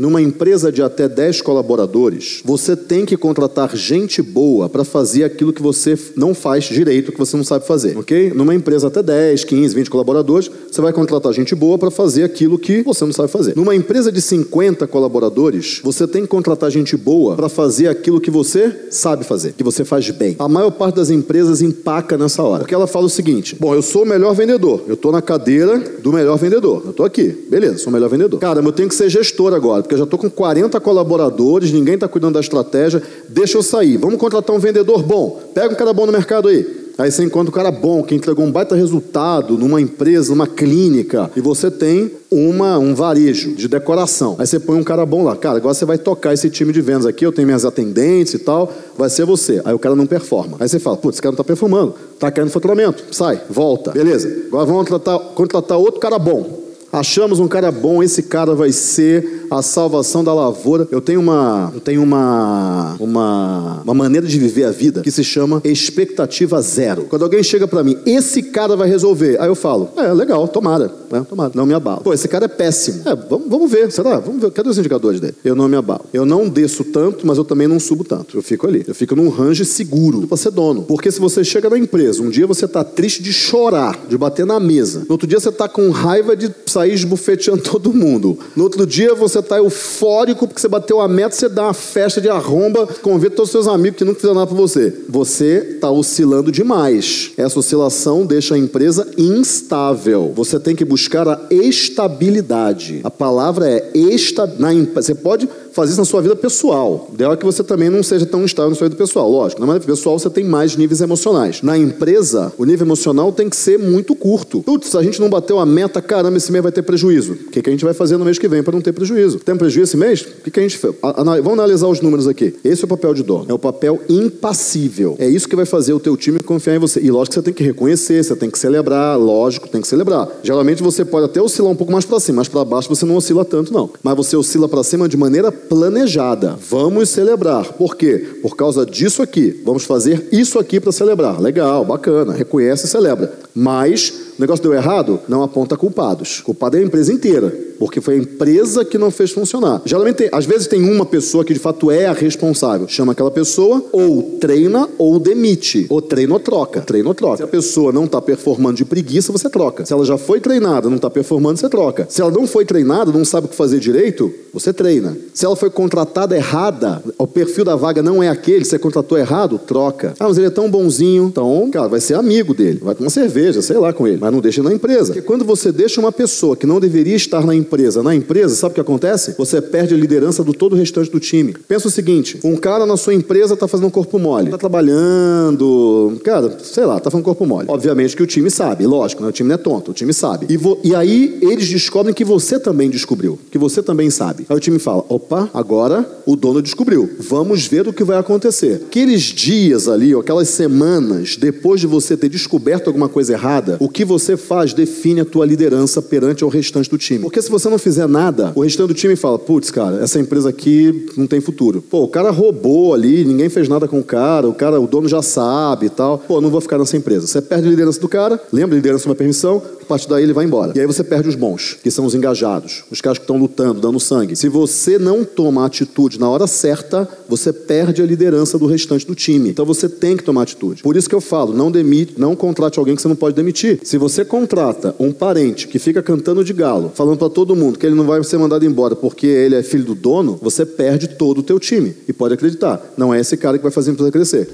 numa empresa de até 10 colaboradores, você tem que contratar gente boa para fazer aquilo que você não faz direito, que você não sabe fazer, ok? Numa empresa até 10, 15, 20 colaboradores, você vai contratar gente boa para fazer aquilo que você não sabe fazer. Numa empresa de 50 colaboradores, você tem que contratar gente boa para fazer aquilo que você sabe fazer, que você faz bem. A maior parte das empresas empaca nessa hora. Porque ela fala o seguinte: bom, eu sou o melhor vendedor, eu estou na cadeira do melhor vendedor, eu estou aqui, beleza, sou o melhor vendedor. Cara, eu tenho que ser gestor agora, porque eu já estou com 40 colaboradores, ninguém está cuidando da estratégia, deixa eu sair. Vamos contratar um vendedor bom. Pega um cara bom no mercado aí. Aí você encontra um cara bom, que entregou um baita resultado numa empresa, numa clínica, e você tem uma, um varejo de decoração. Aí você põe um cara bom lá. Cara, agora você vai tocar esse time de vendas aqui, eu tenho minhas atendentes e tal, vai ser você. Aí o cara não performa. Aí você fala, putz, esse cara não está performando, está caindo faturamento, sai, volta. Beleza, agora vamos contratar, contratar outro cara bom. Achamos um cara bom, esse cara vai ser a salvação da lavoura. Eu tenho uma, eu tenho uma, uma, uma maneira de viver a vida que se chama expectativa zero. Quando alguém chega para mim, esse cara vai resolver. Aí eu falo, é legal, tomara, né? tomara, não me abalo. Pô, esse cara é péssimo. É, vamos, vamos ver, será? Vamos ver, cadê os indicadores dele? Eu não me abalo. Eu não desço tanto, mas eu também não subo tanto. Eu fico ali. Eu fico num range seguro pra ser dono. Porque se você chega na empresa, um dia você tá triste de chorar, de bater na mesa. No outro dia você tá com raiva de sair esbufeteando todo mundo. No outro dia você tá eufórico porque você bateu a meta, você dá uma festa de arromba, convida todos os seus amigos que nunca fizeram nada pra você. Você tá oscilando demais. Essa oscilação deixa a empresa instável. Você tem que buscar a estabilidade. A palavra é esta na Você pode fazer isso na sua vida pessoal. O ideal é que você também não seja tão instável na sua vida pessoal. Lógico, na vida pessoal você tem mais níveis emocionais. Na empresa, o nível emocional tem que ser muito curto. Putz, a gente não bateu a meta, caramba, esse mês vai ter prejuízo. O que, que a gente vai fazer no mês que vem para não ter prejuízo? Tem prejuízo esse mês? O que, que a gente fez? Vamos analisar os números aqui. Esse é o papel de dono. É o papel impassível. É isso que vai fazer o teu time confiar em você. E lógico que você tem que reconhecer, você tem que celebrar, lógico, tem que celebrar. Geralmente você pode até oscilar um pouco mais para cima, mas para baixo você não oscila tanto não. Mas você oscila para cima de maneira planejada. Vamos celebrar. Por quê? Por causa disso aqui. Vamos fazer isso aqui para celebrar. Legal, bacana. Reconhece e celebra. Mas o negócio deu errado, não aponta culpados. Culpado é a empresa inteira, porque foi a empresa que não fez funcionar. Geralmente, às vezes tem uma pessoa que de fato é a responsável. Chama aquela pessoa, ou treina ou demite. Ou treina ou troca. Treina ou troca. Se a pessoa não está performando de preguiça, você troca. Se ela já foi treinada, não está performando, você troca. Se ela não foi treinada, não sabe o que fazer direito, você treina. Se ela foi contratada errada, o perfil da vaga não é aquele, você contratou errado, troca. Ah, mas ele é tão bonzinho, então, cara, vai ser amigo dele, vai tomar cerveja, sei lá com ele, mas não deixa na empresa. Porque quando você deixa uma pessoa que não deveria estar na empresa, na empresa, sabe o que acontece? Você perde a liderança do todo o restante do time. Pensa o seguinte: um cara na sua empresa está fazendo um corpo mole, está trabalhando, cara, sei lá, está fazendo corpo mole. Obviamente que o time sabe, lógico, né? o time não é tonto, o time sabe. E, e aí eles descobrem que você também descobriu, que você também sabe. Aí o time fala: opa, agora o dono descobriu. Vamos ver o que vai acontecer. Aqueles dias ali, ou aquelas semanas, depois de você ter descoberto alguma coisa errada, o que você faz define a tua liderança perante o restante do time. Porque se você não fizer nada, o restante do time fala: putz, cara, essa empresa aqui não tem futuro. Pô, o cara roubou ali, ninguém fez nada com o cara, o cara, o dono já sabe e tal. Pô, não vou ficar nessa empresa. Você perde a liderança do cara, lembra, liderança uma permissão, a partir daí ele vai embora. E aí você perde os bons, que são os engajados, os caras que estão lutando, dando sangue. Se você não toma atitude na hora certa, você perde a liderança do restante do time. Então você tem que tomar atitude. Por isso que eu falo, não demite, não contrate alguém que você não pode demitir. Se você contrata um parente que fica cantando de galo, falando para todo mundo que ele não vai ser mandado embora porque ele é filho do dono, você perde todo o teu time. E pode acreditar, não é esse cara que vai fazer a empresa crescer.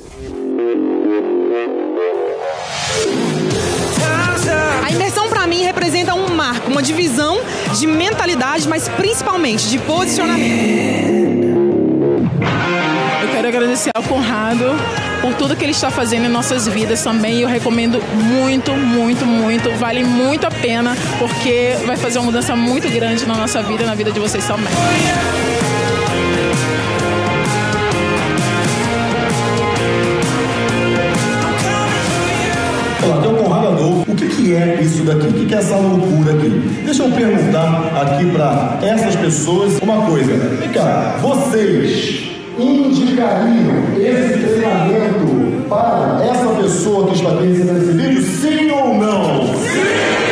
A imersão para mim representa um marco, uma divisão de mentalidade, mas principalmente de posicionamento. Eu quero agradecer ao Conrado por tudo que ele está fazendo em nossas vidas também. Eu recomendo muito, muito, muito. Vale muito a pena, porque vai fazer uma mudança muito grande na nossa vida na vida de vocês também. Olá, tem um Conrado Adolfo. O que, que é isso daqui? O que, que é essa loucura aqui? Deixa eu perguntar aqui para essas pessoas uma coisa. Vem cá, vocês indicariam esse treinamento para essa pessoa que está aqui recebendo esse vídeo, sim ou não? Sim!